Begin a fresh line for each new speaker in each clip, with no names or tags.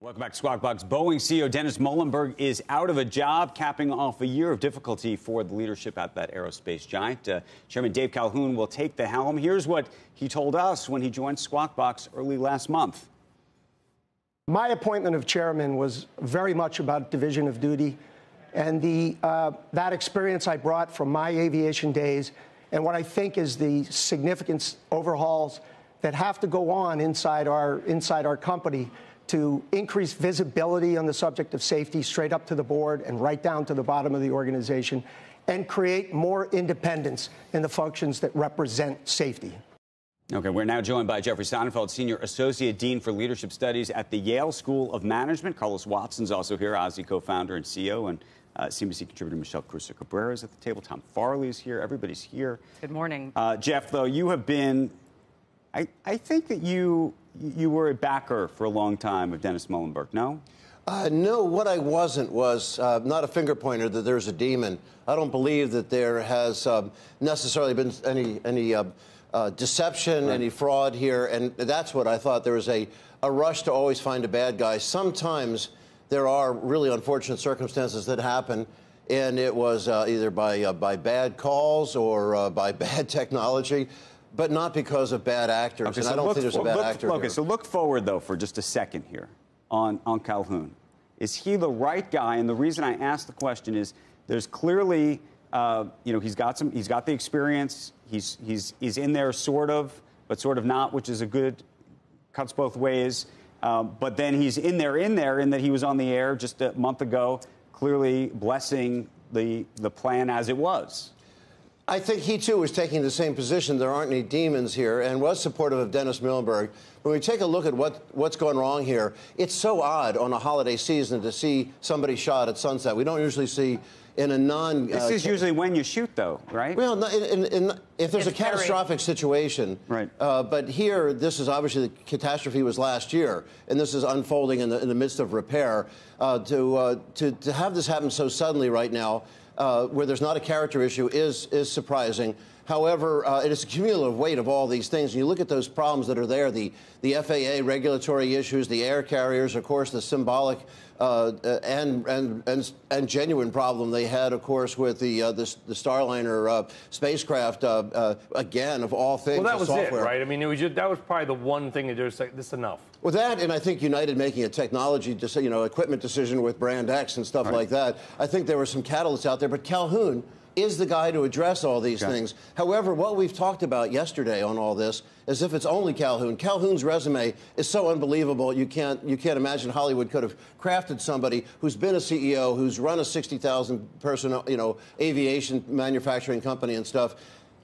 Welcome back to Squawk Box. Boeing CEO Dennis Muilenburg is out of a job, capping off a year of difficulty for the leadership at that aerospace giant. Uh, Chairman Dave Calhoun will take the helm. Here's what he told us when he joined Squawk Box early last month.
My appointment of chairman was very much about division of duty, and the uh, that experience I brought from my aviation days, and what I think is the significant overhauls that have to go on inside our inside our company to increase visibility on the subject of safety straight up to the board and right down to the bottom of the organization and create more independence in the functions that represent safety.
Okay, we're now joined by Jeffrey Sonnenfeld, Senior Associate Dean for Leadership Studies at the Yale School of Management. Carlos Watson's also here, OZY co founder and CEO, and uh, CNBC contributor Michelle Caruso-Cabrera is at the table. Tom Farley is here. Everybody's here.
Good morning.
Uh, Jeff, though, you have been, I, I think that you you were a backer for a long time of Dennis Muilenburg, no?
Uh, no, what I wasn't was uh, not a finger pointer that there's a demon. I don't believe that there has um, necessarily been any any uh, uh deception, right. any fraud here, and that's what I thought. There was a, a rush to always find a bad guy. Sometimes there are really unfortunate circumstances that happen, and it was uh, either by uh, by bad calls or by bad technology but not because of bad actors. Okay, and so I don't look, think there's a bad
look,
actor.
Okay,
here.
so look forward though for just a second here on on Calhoun. Is he the right guy? And the reason I ask the question is there's clearly, uh, you know, he's got some, he's got the experience. He's he's he's in there sort of, but sort of not, which is a good cuts both ways. Um, but then he's in there, in there, in that he was on the air just a month ago, clearly blessing the the plan as it was.
I think he too was taking the same position. There aren't any demons here, and was supportive of Dennis Muilenburg. When we take a look at what, what's going wrong here, it's so odd on a holiday season to see somebody shot at sunset. We don't usually see in a non.
This uh, is usually when you shoot, though, right?
Well, in, in, in, if there's it's a catastrophic very... situation,
right?
Uh, but here, this is obviously the catastrophe was last year, and this is unfolding in the, in the midst of repair. Uh, to, uh, to to have this happen so suddenly right now uh, where there's not a character issue is is surprising. However, uh, it is a cumulative weight of all these things. And you look at those problems that are there the, the FAA regulatory issues, the air carriers, of course, the symbolic uh, and, and, and, and, genuine problem they had, of course, with the, uh, the, the, Starliner uh, spacecraft, uh, uh, again, of all things.
Well, that was
software.
it, right? I mean, it was just, that was probably the one thing that just like, this enough.
With that, and I think United making a technology, you know, equipment decision with Brand X and stuff right. like that, I think there were some catalysts out there. But Calhoun, is the guy to address all these okay. things. However, what we've talked about yesterday on all this, is if it's only Calhoun. Calhoun's resume is so unbelievable. You can't you can't imagine Hollywood could have crafted somebody who's been a CEO, who's run a 60,000 person you know aviation manufacturing company and stuff.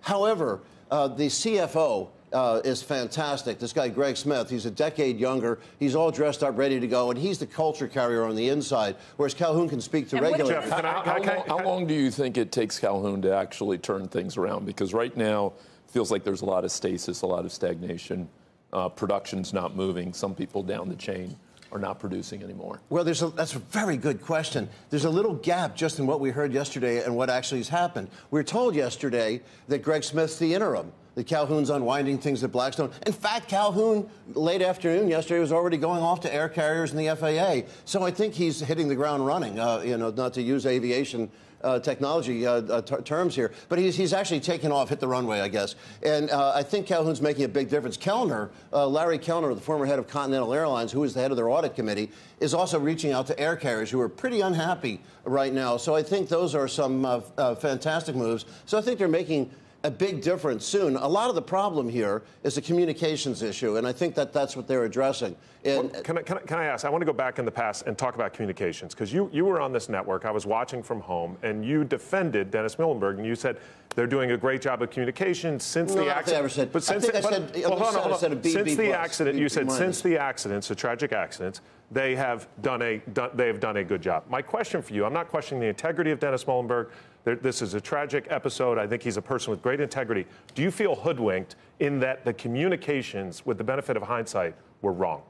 However, uh, the CFO uh, is fantastic. This guy, Greg Smith, he's a decade younger. He's all dressed up, ready to go, and he's the culture carrier on the inside, whereas Calhoun can speak to regular.
how, how long do you think it takes Calhoun to actually turn things around? Because right now, feels like there's a lot of stasis, a lot of stagnation. Uh, production's not moving. Some people down the chain are not producing anymore?
Well, there's a, that's a very good question. There's a little gap just in what we heard yesterday and what actually has happened. We were told yesterday that Greg Smith's the interim that Calhoun's unwinding things at Blackstone. In fact, Calhoun, late afternoon yesterday, was already going off to air carriers and the FAA. So I think he's hitting the ground running, uh, you know, not to use aviation uh, technology uh, uh terms here, but he's, he's actually taken off, hit the runway, I guess. And uh, I think Calhoun's making a big difference. Kellner, uh, Larry Kellner, the former head of Continental Airlines, who is the head of their audit committee, is also reaching out to air carriers who are pretty unhappy right now. So I think those are some fantastic moves. So I think they're making a big difference soon. A lot of the problem here is a communications issue, and I think that that's what they're addressing.
And, well, can, I, can, I, can, I, ask? I want to go back in the past and talk about communications because you, you were on this network. I was watching from home, and you defended Dennis Muilenburg, and you said they're doing a great job of communication since
no,
the accident.
Ever said, but since, I said, well, hold on, hold on.
Said
B,
since
B
the accident, you said since the accidents, the tragic accidents, they have done a done, they have done a good job. My question for you, I'm not questioning the integrity of Dennis Muilenburg. This is a tragic episode. I think he's a person with great integrity. Do you feel hoodwinked in that the communications, with the benefit of hindsight, were wrong?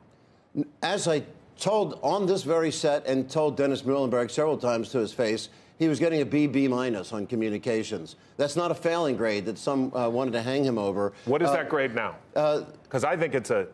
As I told on this very set and told Dennis Muilenburg several times to his face, he was getting a B, B minus on communications. That's not a failing grade that some uh, wanted to hang him over.
What is uh, that grade now? Because uh, I think it's a,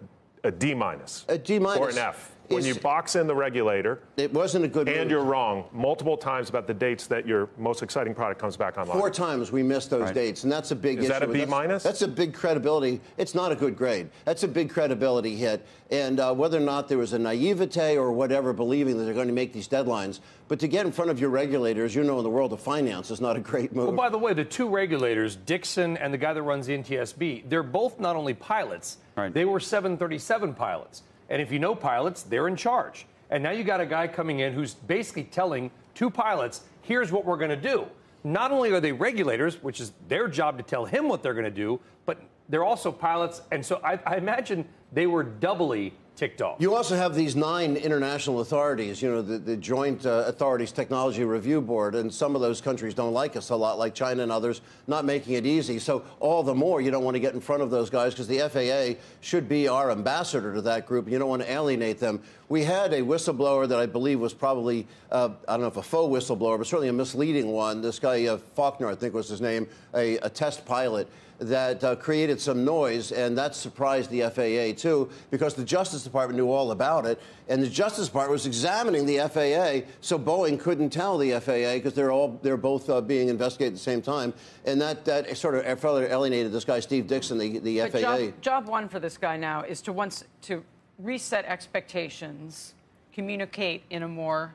a D minus.
A D minus.
Or an F. when
Is-
you box in the regulator,
It wasn't a good
and
move.
you're wrong multiple times about the dates that your most exciting product comes back online.
Four times we missed those
Right.
dates, and that's a big
Is
issue.
that a B
That's-
minus?
That's a big credibility. It's not a good grade. That's a big credibility hit. And uh, whether or not there was a naivete or whatever, believing that they're going to make these deadlines, but to get in front of your regulators, you know, in the world of finance, is not a great move.
Well, by the way, the two regulators, Dickson and the guy that runs the NTSB, they're both not only pilots,
Right.
they were 737 pilots. And if you know pilots, they're in charge. And now you got a guy coming in who's basically telling two pilots, here's what we're going to do. Not only are they regulators, which is their job to tell him what they're going to do, but they're also pilots. And so I, I imagine they were doubly ticked off.
You also have these nine international authorities, you know, the, the Joint uh, Authorities Technology Review Board, and some of those countries don't like us a lot, like China and others, not making it easy. So, all the more you don't want to get in front of those guys because the FAA should be our ambassador to that group. You don't want to alienate them. We had a whistleblower that I believe was probably, uh, I don't know if a faux whistleblower, but certainly a misleading one. This guy, uh, Forkner, I think was his name, a, a test pilot that uh, created some noise, and that surprised the FAA too, because the Justice Department knew all about it, and the Justice Department was examining the FAA, so Boeing couldn't tell the FAA because they're all they're both uh, being investigated at the same time, and that that sort of further alienated this guy Steve Dickson, the the
But
FAA.
job, job one for this guy now is to once to reset expectations, communicate in a more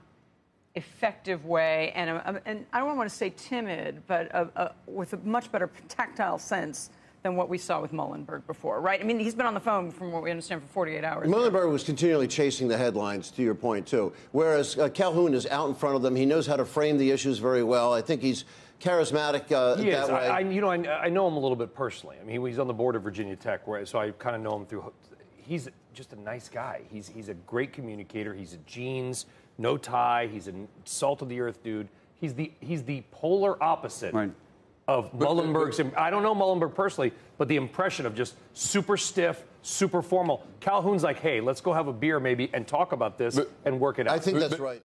effective way, and, um, and I don't want to say timid, but a, a, with a much better tactile sense than what we saw with Muilenburg before, right? I mean, he's been on the phone, from what we understand, for 48 hours. now.
Was continually chasing the headlines, to your point, too. Whereas uh, Calhoun is out in front of them. He knows how to frame the issues very well. I think he's charismatic uh,
He
that
is.
way.
I, I, you know, I, I know him a little bit personally. I mean, he's on the board of Virginia Tech, where, so I kind of know him through. He's just a nice guy. He's he's a great communicator. He's a jeans, no tie. He's a salt of the earth dude. He's the he's the polar opposite
Right.
Of uh, Muilenburg's. I don't know Mullenberg personally, but the impression of just super stiff, super formal. Calhoun's like, hey, let's go have a beer maybe and talk about this and work it out.
I think that's right.